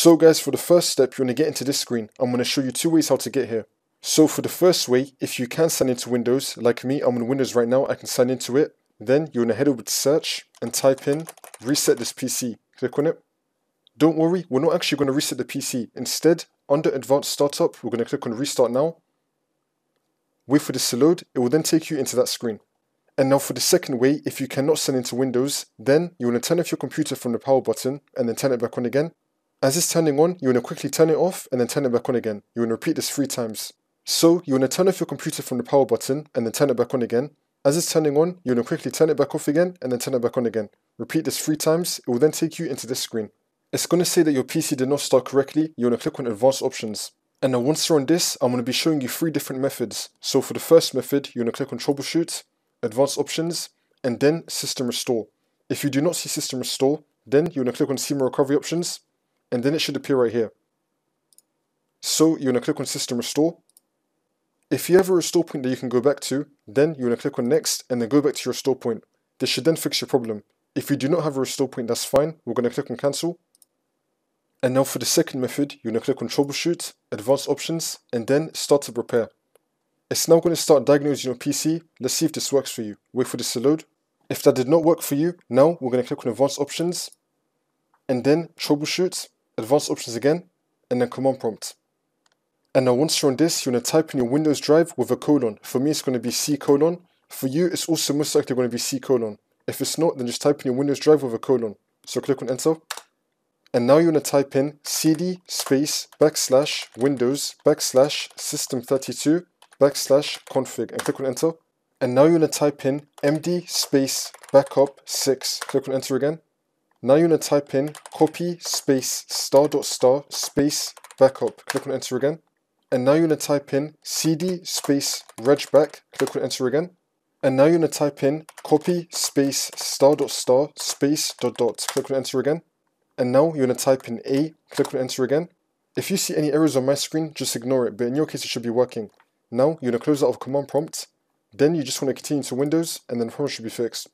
So guys, for the first step, you want to get into this screen. I'm going to show you two ways how to get here. So for the first way, if you can sign into Windows, like me, I'm on Windows right now, I can sign into it. Then you want to head over to search and type in reset this PC. Click on it. Don't worry, we're not actually going to reset the PC. Instead, under advanced startup, we're going to click on restart now. Wait for this to load, it will then take you into that screen. And now for the second way, if you cannot sign into Windows, then you want to turn off your computer from the power button and then turn it back on again. As it's turning on, you want to quickly turn it off and then turn it back on again. You want to repeat this three times. So you want to turn off your computer from the power button and then turn it back on again. As it's turning on, you want to quickly turn it back off again and then turn it back on again. Repeat this three times, it will then take you into this screen. It's going to say that your PC did not start correctly, you want to click on advanced options. And now once you're on this, I'm going to be showing you three different methods. So for the first method, you want to click on troubleshoot, advanced options, and then system restore. If you do not see system restore, then you want to click on CMOD recovery options, and then it should appear right here. So you're going to click on system restore. If you have a restore point that you can go back to, then you're going to click on next and then go back to your restore point. This should then fix your problem. If you do not have a restore point, that's fine. We're going to click on cancel. And now for the second method, you're going to click on troubleshoot, advanced options, and then start up repair. It's now going to start diagnosing your PC. Let's see if this works for you. Wait for this to load. If that did not work for you, now we're going to click on advanced options and then troubleshoot, advanced options again, and then command prompt. And now once you're on this, you're going to type in your Windows drive with a colon. For me, it's going to be C colon. For you, it's also most likely going to be C colon. If it's not, then just type in your Windows drive with a colon. So click on enter. And now you're to type in cd space backslash windows backslash system32 backslash config and click on enter. And now you're to type in md space backup 6. Click on enter again. Now you're to type in copy space star dot star space backup. Click on enter again. And now you're going to type in cd space regback. Click on enter again. And now you're going to type in copy space star dot star space dot dot. Click on enter again. And now you're going to type in A. Click on enter again. If you see any errors on my screen, just ignore it. But in your case, it should be working. Now you're going to close out of command prompt. Then you just want to continue to Windows and then the problem should be fixed.